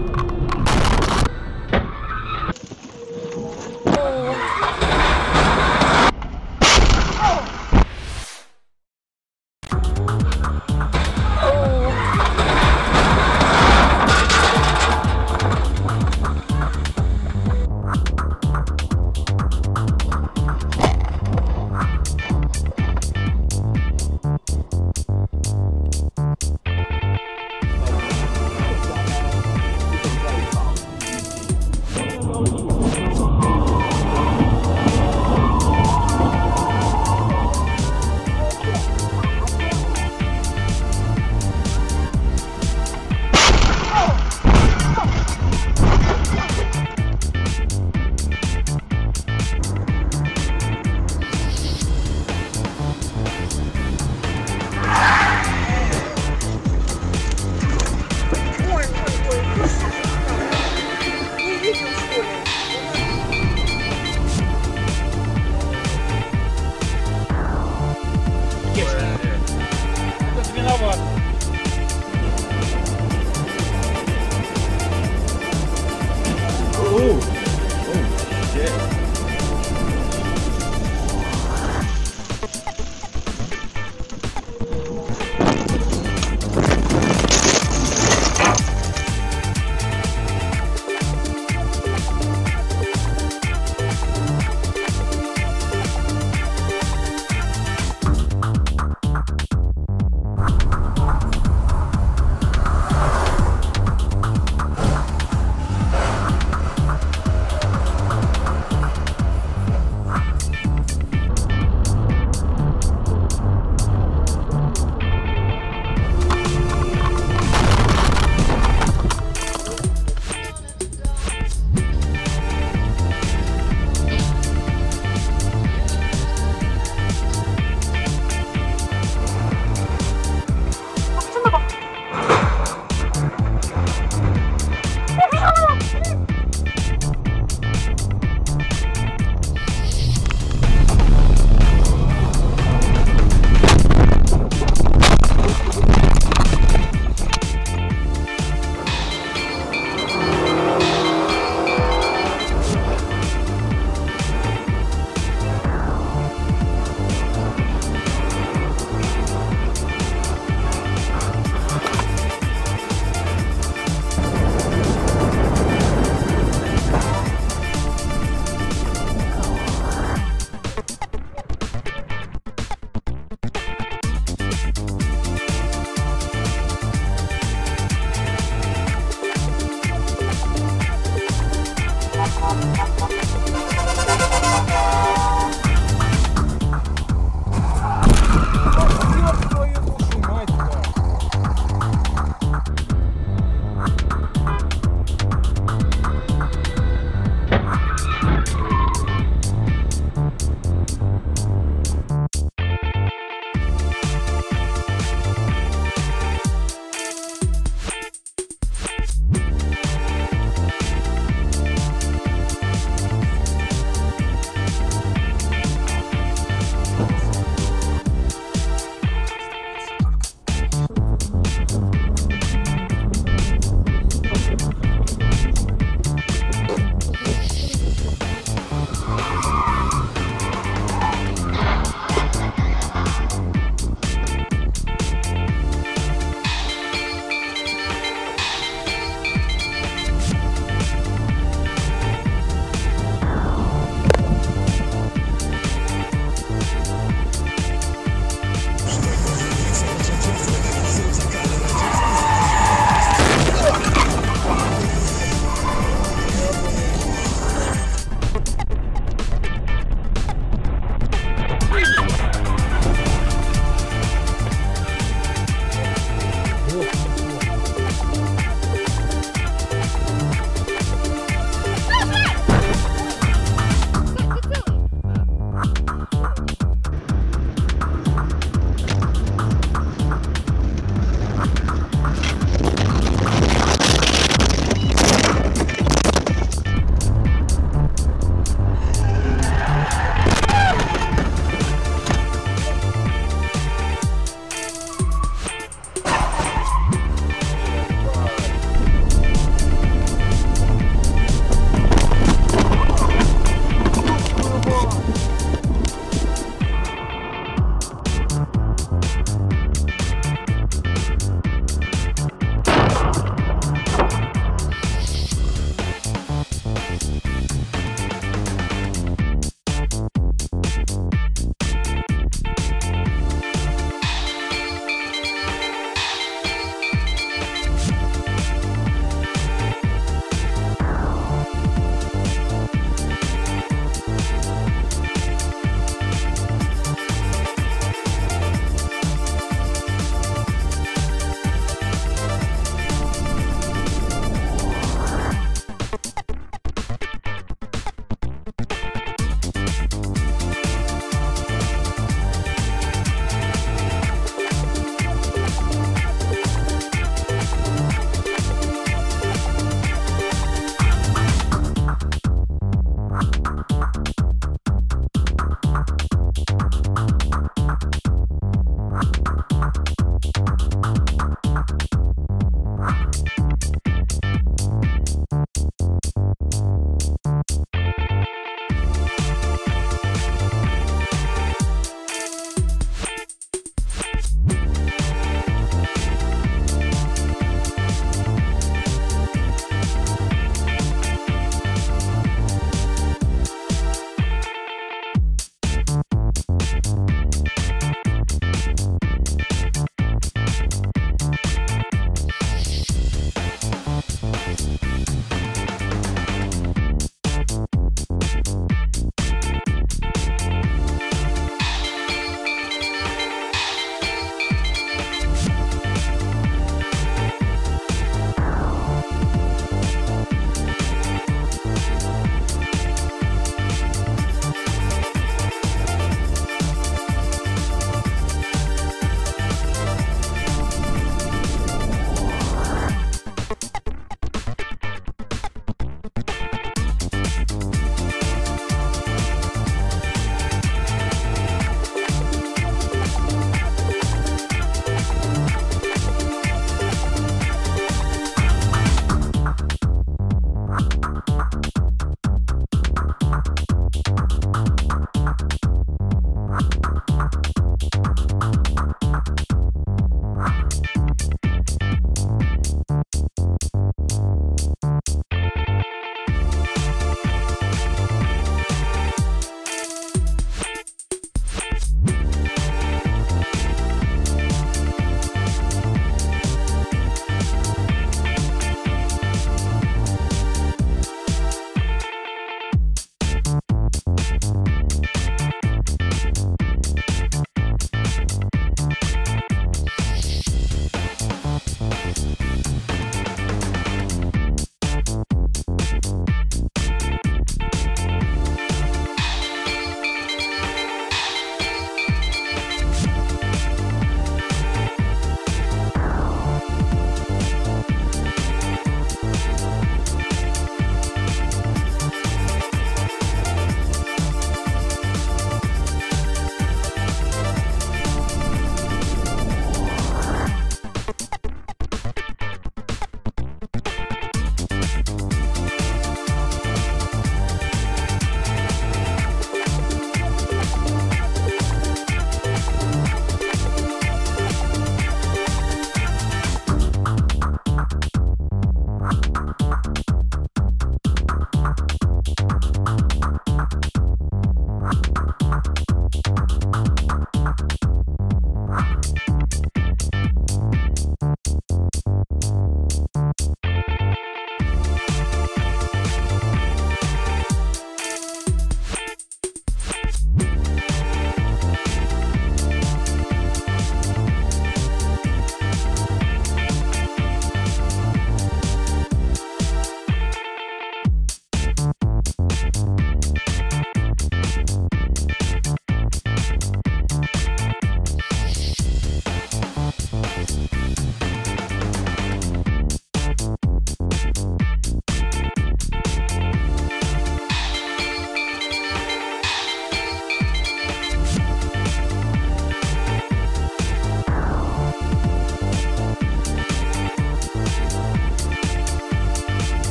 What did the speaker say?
you